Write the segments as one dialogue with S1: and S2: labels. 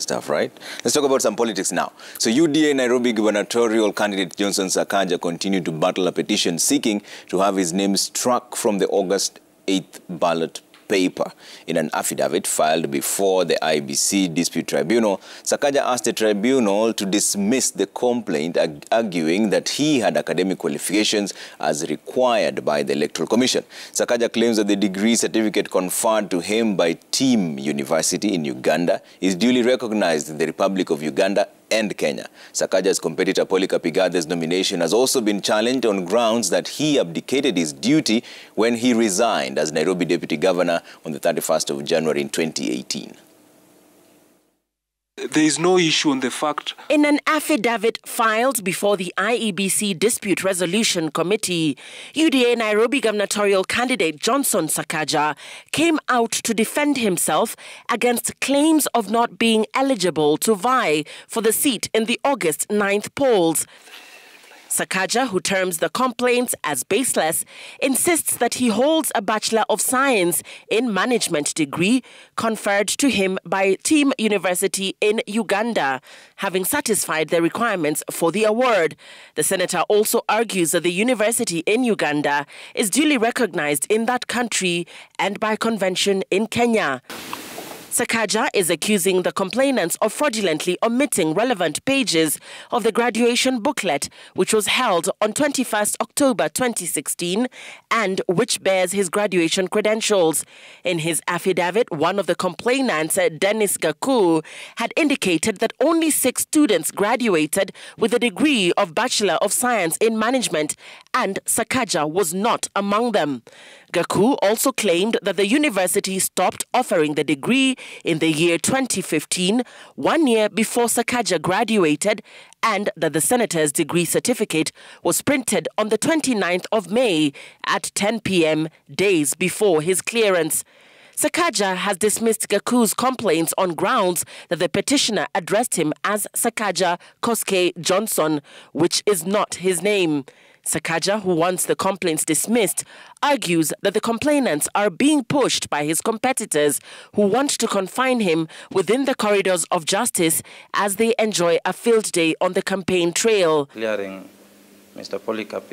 S1: stuff, right? Let's talk about some politics now. So UDA Nairobi gubernatorial candidate Johnson Sakaja continued to battle a petition seeking to have his name struck from the August 8th ballot paper. In an affidavit filed before the IEBC Dispute Tribunal, Sakaja asked the tribunal to dismiss the complaint, arguing that he had academic qualifications as required by the Electoral Commission. Sakaja claims that the degree certificate conferred to him by Team University in Uganda is duly recognized in the Republic of Uganda and Kenya. Sakaja's competitor Polycarp Igathe's nomination has also been challenged on grounds that he abdicated his duty when he resigned as Nairobi Deputy Governor on the 31st of January in 2018.
S2: There is no issue on the fact.
S3: In an affidavit filed before the IEBC Dispute Resolution Committee, UDA Nairobi gubernatorial candidate Johnson Sakaja came out to defend himself against claims of not being eligible to vie for the seat in the August 9th polls. Sakaja, who terms the complaints as baseless, insists that he holds a Bachelor of Science in Management degree conferred to him by Team University in Uganda, having satisfied the requirements for the award. The senator also argues that the university in Uganda is duly recognized in that country and by convention in Kenya. Sakaja is accusing the complainants of fraudulently omitting relevant pages of the graduation booklet, which was held on 21st October 2016 and which bears his graduation credentials. In his affidavit, one of the complainants, Dennis Gaku, had indicated that only six students graduated with a degree of Bachelor of Science in Management, and Sakaja was not among them. Gaku also claimed that the university stopped offering the degree in the year 2015, one year before Sakaja graduated, and that the senator's degree certificate was printed on the 29th of May at 10 p.m., days before his clearance. Sakaja has dismissed Gaku's complaints on grounds that the petitioner addressed him as Sakaja Koskei Johnson, which is not his name. Sakaja, who wants the complaints dismissed, argues that the complainants are being pushed by his competitors who want to confine him within the corridors of justice as they enjoy a field day on the campaign trail.
S4: Clearing Mr. Polycarp.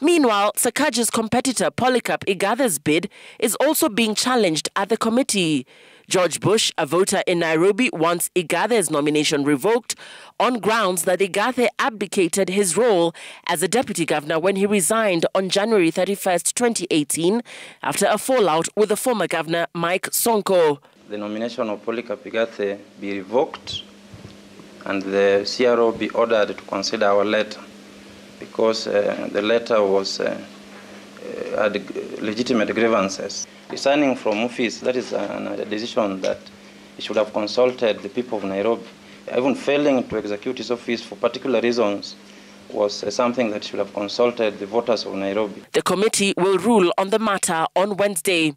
S3: Meanwhile, Sakaja's competitor Polycarp Igathe's bid is also being challenged at the committee. George Bush, a voter in Nairobi, wants Igathe's nomination revoked on grounds that Igathe abdicated his role as a deputy governor when he resigned on January 31st, 2018, after a fallout with the former governor Mike Sonko.
S4: The nomination of Polycarp Igathe be revoked and the CRO be ordered to consider our letter because uh, the letter was uh, uh, had legitimate grievances. Resigning from office, that is a decision that he should have consulted the people of Nairobi. Even failing to execute his office for particular reasons was uh, something that should have consulted the voters of Nairobi.
S3: The committee will rule on the matter on Wednesday.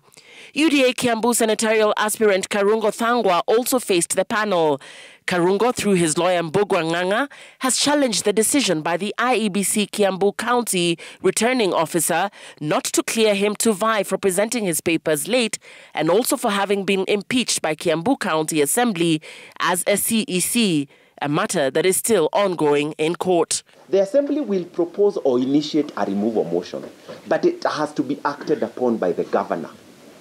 S3: UDA Kiambu senatorial aspirant Karungo Thangwa also faced the panel. Karungo, through his lawyer Mbugua Ng'ang'a, has challenged the decision by the IEBC Kiambu County returning officer not to clear him to vie for presenting his papers late and also for having been impeached by Kiambu County Assembly as a CEC, a matter that is still ongoing in court.
S5: The Assembly will propose or initiate a removal motion, but it has to be acted upon by the governor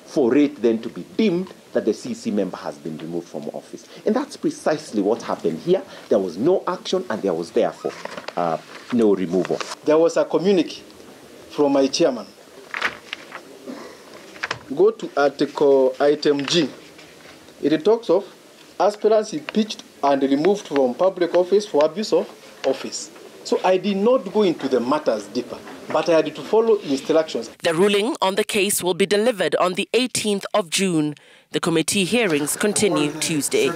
S5: for it then to be deemed that the CC member has been removed from office. And that's precisely what happened here. There was no action and there was therefore uh, no removal.
S6: There was a communique from my chairman. Go to article item G. It talks of aspirants impeached and removed from public office for abuse of office. So I did not go into the matters deeper but I had to follow instructions.
S3: The ruling on the case will be delivered on the 18th of June. The committee hearings continue Tuesday.